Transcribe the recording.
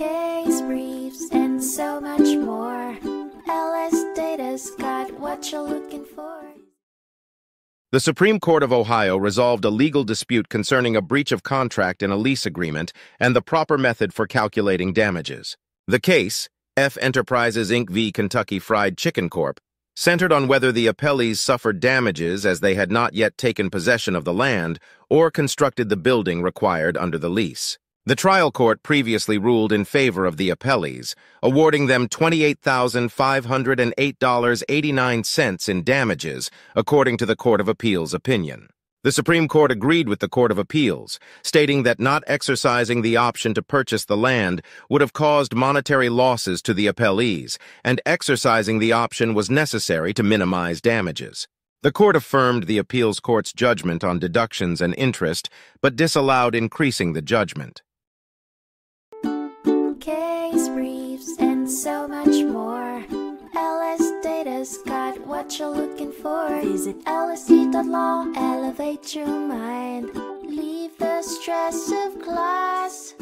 case briefs, and so much more. LS Data's got what you're looking for. The Supreme Court of Ohio resolved a legal dispute concerning a breach of contract in a lease agreement and the proper method for calculating damages. The case, F Enterprises Inc. v. Kentucky Fried Chicken Corp., centered on whether the appellees suffered damages as they had not yet taken possession of the land or constructed the building required under the lease. The trial court previously ruled in favor of the appellees, awarding them $28,508.89 in damages, according to the Court of Appeals opinion. The Supreme Court agreed with the Court of Appeals, stating that not exercising the option to purchase the land would have caused monetary losses to the appellees, and exercising the option was necessary to minimize damages. The court affirmed the appeals court's judgment on deductions and interest, but disallowed increasing the judgment. Case briefs, and so much more. LS Data's got what you're looking for. Visit lsd.law, elevate your mind. Leave the stress of class.